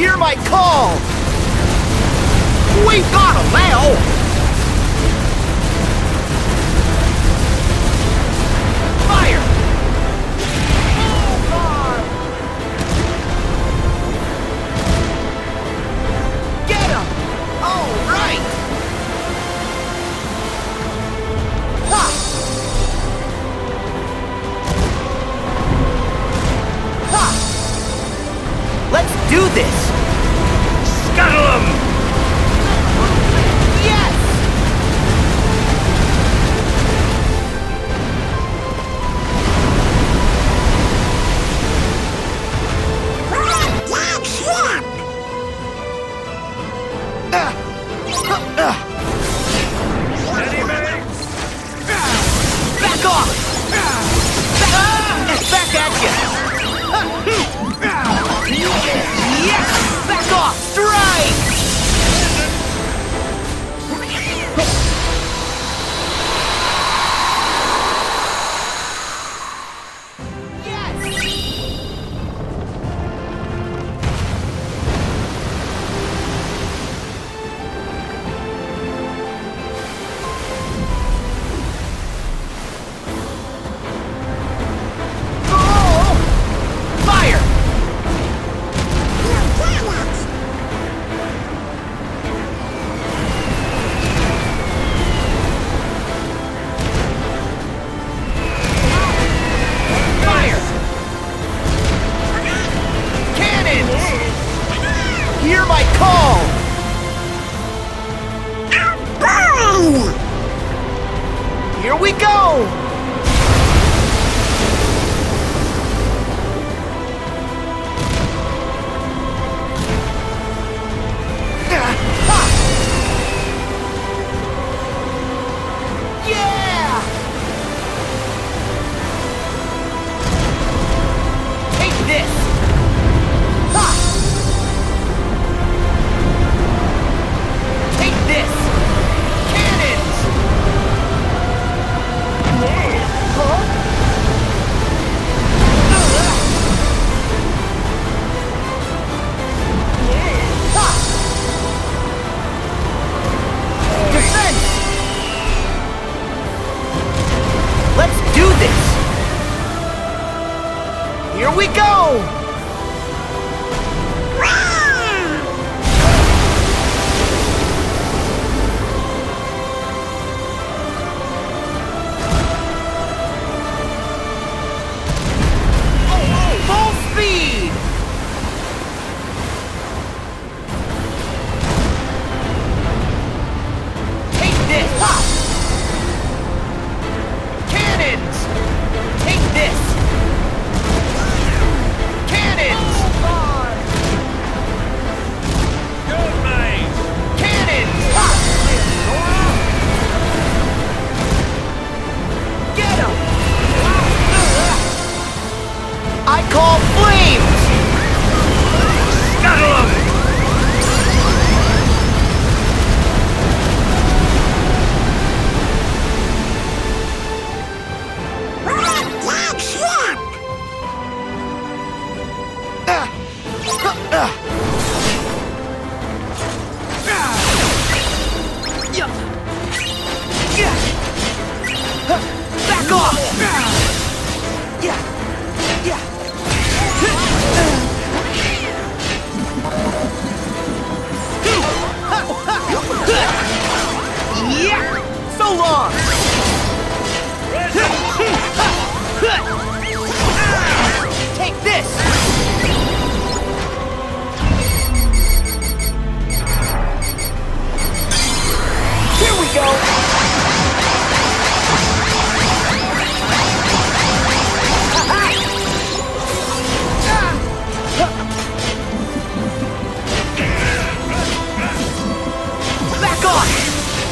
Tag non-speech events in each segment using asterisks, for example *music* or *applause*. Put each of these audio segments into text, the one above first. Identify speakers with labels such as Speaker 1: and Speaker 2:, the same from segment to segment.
Speaker 1: hear my call! We gotta now! off! Back, back at you! *laughs* Yes! Back off! Strike! Here we go! Back off! Yeah! Yeah! Yeah! So long! Take this!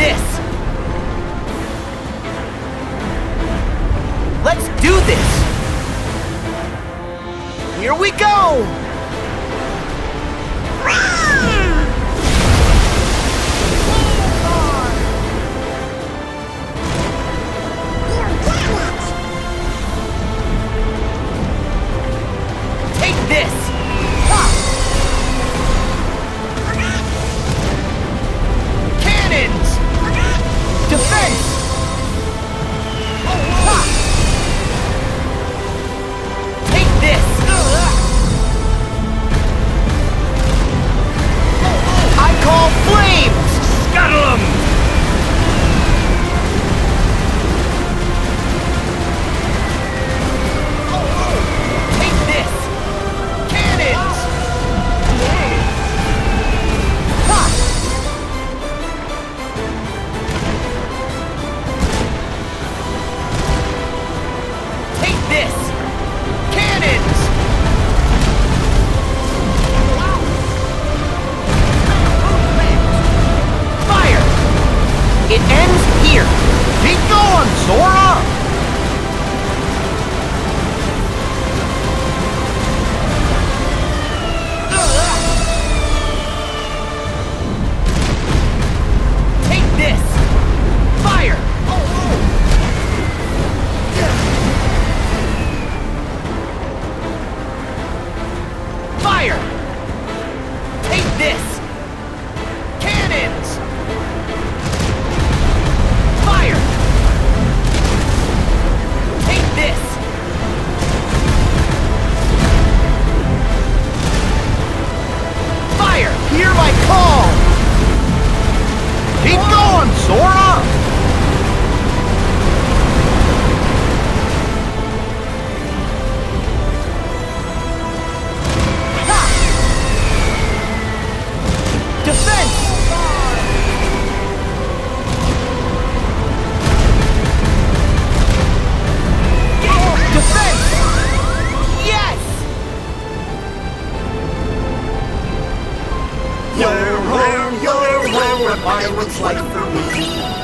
Speaker 1: this! Let's do this! Here we go! Sora
Speaker 2: why what's life for me?